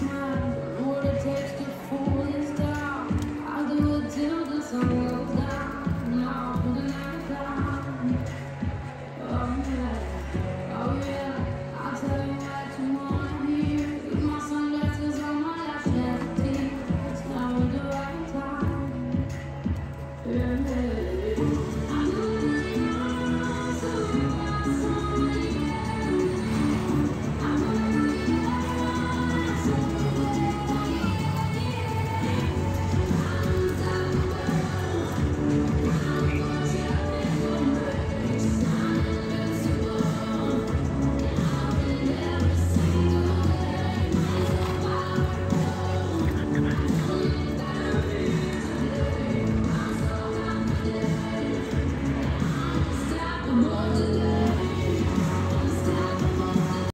house. Lord.